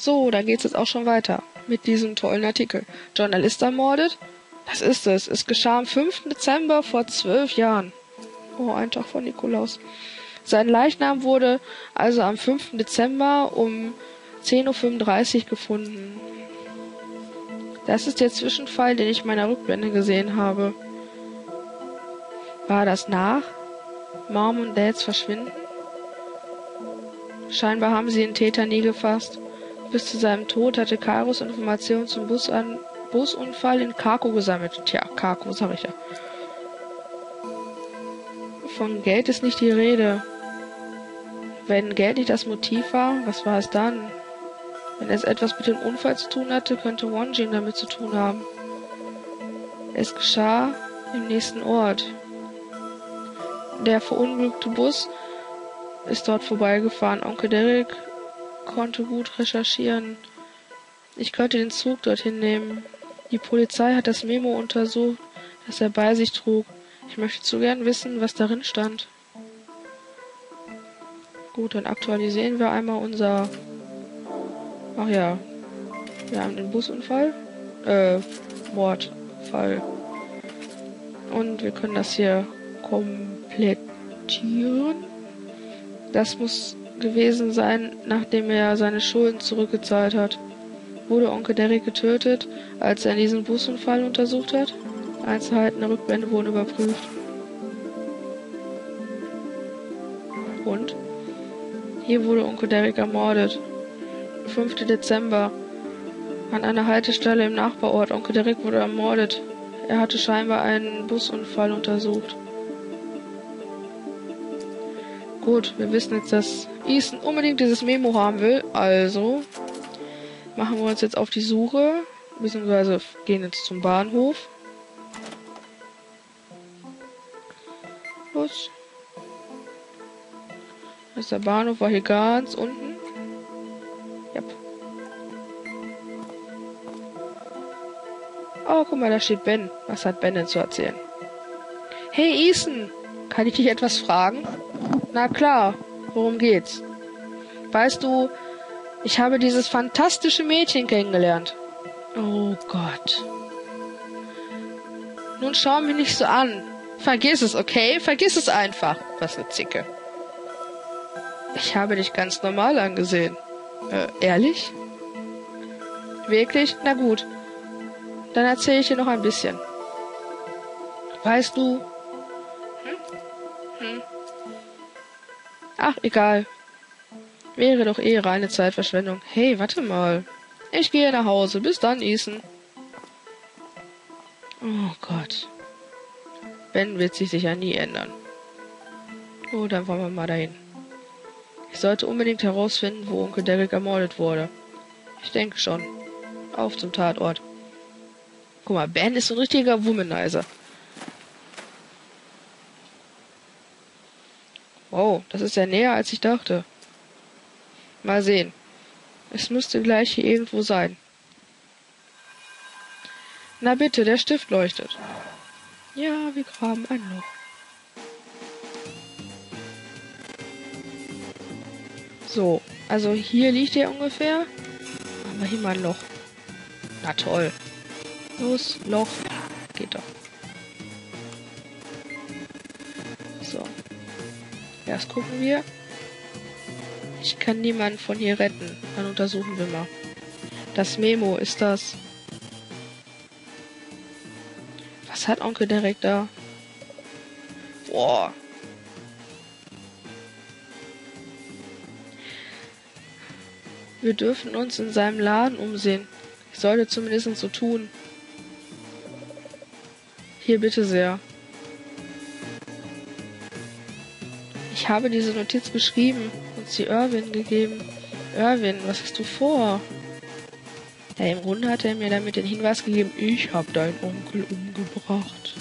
So, da geht's jetzt auch schon weiter mit diesem tollen Artikel. Journalist ermordet? Das ist es. Es geschah am 5. Dezember vor zwölf Jahren. Oh, ein Tag vor Nikolaus. Sein Leichnam wurde also am 5. Dezember um 10.35 Uhr gefunden. Das ist der Zwischenfall, den ich in meiner Rückblende gesehen habe. War das nach Mom und Dads Verschwinden? Scheinbar haben sie den Täter nie gefasst. Bis zu seinem Tod hatte Kairos Informationen zum Bus an Busunfall in Kako gesammelt. Tja, Kako, sag ich ja. Von Geld ist nicht die Rede. Wenn Geld nicht das Motiv war, was war es dann? Wenn es etwas mit dem Unfall zu tun hatte, könnte Wonjin damit zu tun haben. Es geschah im nächsten Ort. Der verunglückte Bus ist dort vorbeigefahren. Onkel Derek konnte gut recherchieren. Ich könnte den Zug dorthin nehmen. Die Polizei hat das Memo untersucht, das er bei sich trug. Ich möchte zu gern wissen, was darin stand. Gut, dann aktualisieren wir einmal unser... Ach ja. Wir haben den Busunfall. Äh, Mordfall. Und wir können das hier komplettieren. Das muss gewesen sein, nachdem er seine Schulden zurückgezahlt hat. Wurde Onkel Derek getötet, als er diesen Busunfall untersucht hat? Einzelheiten der Rückblende wurden überprüft. Und? Hier wurde Onkel Derek ermordet. 5. Dezember. An einer Haltestelle im Nachbarort. Onkel Derek wurde ermordet. Er hatte scheinbar einen Busunfall untersucht. Gut, wir wissen jetzt, dass Ethan unbedingt dieses Memo haben will. Also machen wir uns jetzt auf die Suche. Beziehungsweise gehen jetzt zum Bahnhof. Los. Das ist der Bahnhof, war hier ganz unten. Yep. Oh, guck mal, da steht Ben. Was hat Ben denn zu erzählen? Hey, Ethan! Kann ich dich etwas fragen? Na klar, worum geht's? Weißt du, ich habe dieses fantastische Mädchen kennengelernt. Oh Gott. Nun schau mich nicht so an. Vergiss es, okay? Vergiss es einfach. Was eine Zicke. Ich habe dich ganz normal angesehen. Äh, ehrlich? Wirklich? Na gut. Dann erzähle ich dir noch ein bisschen. Weißt du, Ach, egal. Wäre doch eh reine Zeitverschwendung. Hey, warte mal. Ich gehe nach Hause. Bis dann, Ethan. Oh Gott. Ben wird sich sicher nie ändern. Oh, dann wollen wir mal dahin. Ich sollte unbedingt herausfinden, wo Onkel Derek ermordet wurde. Ich denke schon. Auf zum Tatort. Guck mal, Ben ist ein richtiger Womanizer. Das ist ja näher als ich dachte. Mal sehen. Es müsste gleich hier irgendwo sein. Na bitte, der Stift leuchtet. Ja, wir graben ein Loch. So, also hier liegt er ungefähr. Machen wir hier mal ein Loch. Na toll. Los, Loch. Erst gucken wir. Ich kann niemanden von hier retten. Dann untersuchen wir mal. Das Memo ist das. Was hat Onkel Derek da? Boah. Wir dürfen uns in seinem Laden umsehen. Ich sollte zumindest so tun. Hier bitte sehr. Habe diese Notiz geschrieben und sie Irwin gegeben. Irwin, was hast du vor? Ja, im Grunde hat er mir damit den Hinweis gegeben, ich habe deinen Onkel umgebracht.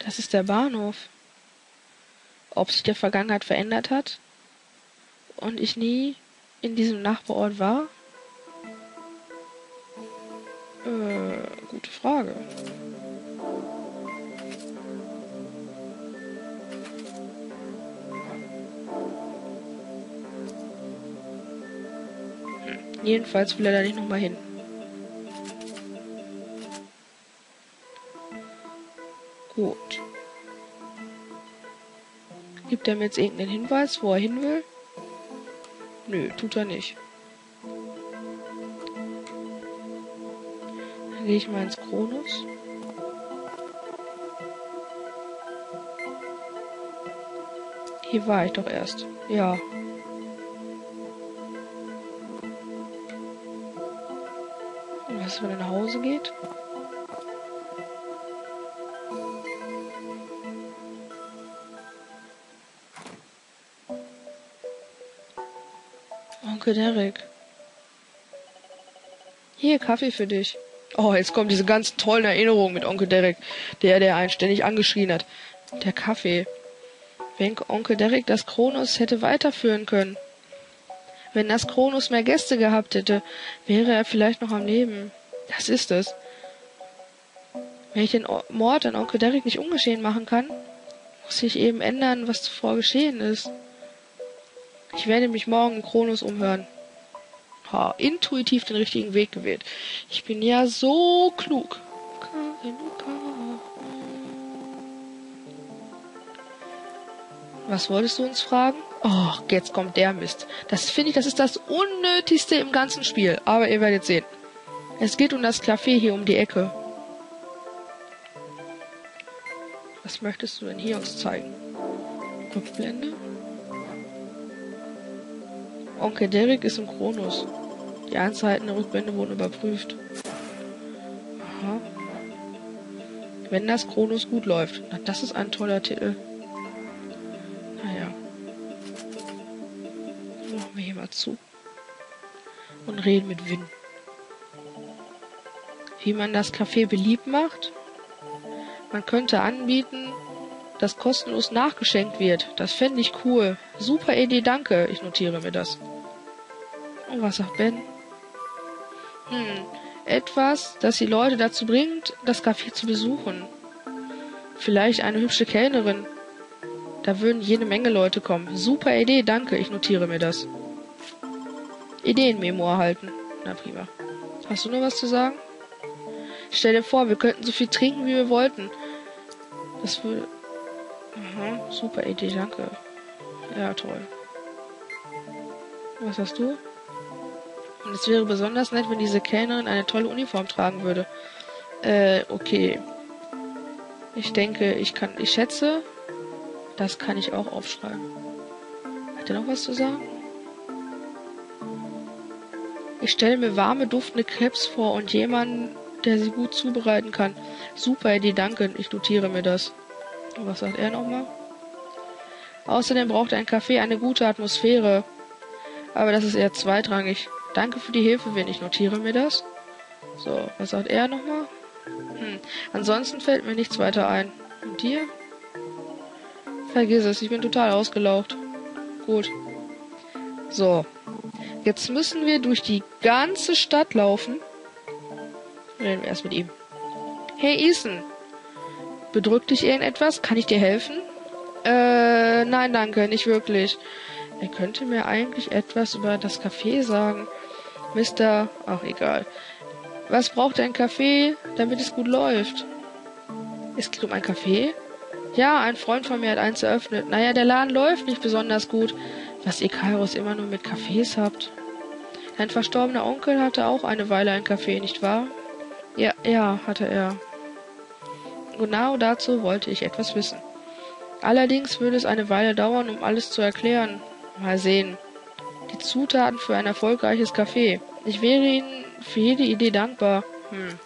Das ist der Bahnhof. Ob sich der Vergangenheit verändert hat und ich nie in diesem Nachbarort war? gute Frage. Jedenfalls will er da nicht nochmal hin. Gut. Gibt er mir jetzt irgendeinen Hinweis, wo er hin will? Nö, tut er nicht. Gehe ich mal ins Kronos. Hier war ich doch erst. Ja. Was, wenn er nach Hause geht? Onkel Derek. Hier, Kaffee für dich. Oh, jetzt kommen diese ganzen tollen Erinnerungen mit Onkel Derek, der, der einen ständig angeschrien hat. Der Kaffee. Wenn Onkel Derek das Kronos hätte weiterführen können. Wenn das Kronos mehr Gäste gehabt hätte, wäre er vielleicht noch am Leben. Das ist es. Wenn ich den Mord an Onkel Derek nicht ungeschehen machen kann, muss ich eben ändern, was zuvor geschehen ist. Ich werde mich morgen im Kronos umhören. Ha, intuitiv den richtigen Weg gewählt. Ich bin ja so klug. Was wolltest du uns fragen? Oh, jetzt kommt der Mist. Das finde ich, das ist das Unnötigste im ganzen Spiel. Aber ihr werdet sehen. Es geht um das Café hier um die Ecke. Was möchtest du denn hier uns zeigen? Rückblende? Onkel Derek ist im Kronos. Die Einzelheiten der Rückblende wurden überprüft. Aha. Wenn das Kronos gut läuft. Na, das ist ein toller Titel. Naja. Machen wir hier mal zu. Und reden mit Win. Wie man das Café beliebt macht? Man könnte anbieten, dass kostenlos nachgeschenkt wird. Das fände ich cool. Super Idee, danke. Ich notiere mir das. Und was sagt Ben? Hm, etwas, das die Leute dazu bringt, das Café zu besuchen. Vielleicht eine hübsche Kellnerin. Da würden jede Menge Leute kommen. Super Idee, danke. Ich notiere mir das. Ideenmemo erhalten. Na prima. Hast du noch was zu sagen? Stell dir vor, wir könnten so viel trinken, wie wir wollten. Das würde Aha, super Idee, danke. Ja, toll. Was hast du? Und es wäre besonders nett, wenn diese Kellnerin eine tolle Uniform tragen würde. Äh, okay. Ich denke, ich kann, ich schätze, das kann ich auch aufschreiben. Hat er noch was zu sagen? Ich stelle mir warme, duftende Krebs vor und jemanden, der sie gut zubereiten kann. Super Idee, danke. Ich notiere mir das. Was sagt er nochmal? Außerdem braucht ein Café eine gute Atmosphäre. Aber das ist eher zweitrangig. Danke für die Hilfe, wenn ich notiere mir das. So, was sagt er nochmal? Hm. Ansonsten fällt mir nichts weiter ein. Und dir? Vergiss es, ich bin total ausgelaucht. Gut. So. Jetzt müssen wir durch die ganze Stadt laufen. Reden wir erst mit ihm. Hey Ethan, Bedrückt dich irgendetwas? Kann ich dir helfen? Äh, nein, danke, nicht wirklich. Er könnte mir eigentlich etwas über das Café sagen. Mister, auch egal. Was braucht ein Café, damit es gut läuft? Es geht um ein Café? Ja, ein Freund von mir hat eins eröffnet. Naja, der Laden läuft nicht besonders gut. Was ihr Kairos immer nur mit Cafés habt. Dein verstorbener Onkel hatte auch eine Weile ein Café, nicht wahr? Ja, ja, hatte er. Genau dazu wollte ich etwas wissen. Allerdings würde es eine Weile dauern, um alles zu erklären. Mal sehen. Die Zutaten für ein erfolgreiches Café. Ich wäre Ihnen für jede Idee dankbar. Hm.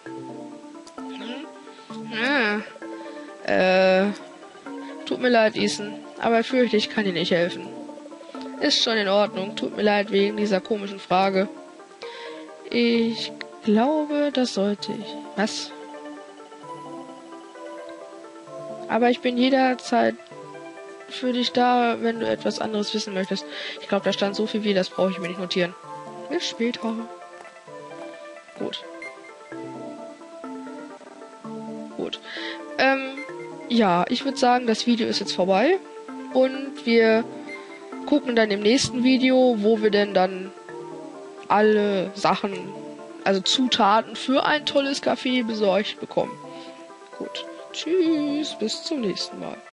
Hm. Äh. Tut mir leid, Ethan, aber ich fürchte, ich kann Ihnen nicht helfen. Ist schon in Ordnung. Tut mir leid wegen dieser komischen Frage. Ich glaube, das sollte ich. Was? Aber ich bin jederzeit für dich da, wenn du etwas anderes wissen möchtest. Ich glaube, da stand so viel wie, das brauche ich mir nicht notieren. Bis später. Gut. Gut. Ähm, ja, ich würde sagen, das Video ist jetzt vorbei. Und wir gucken dann im nächsten Video, wo wir denn dann alle Sachen, also Zutaten für ein tolles Café besorgt bekommen. Gut. Tschüss, bis zum nächsten Mal.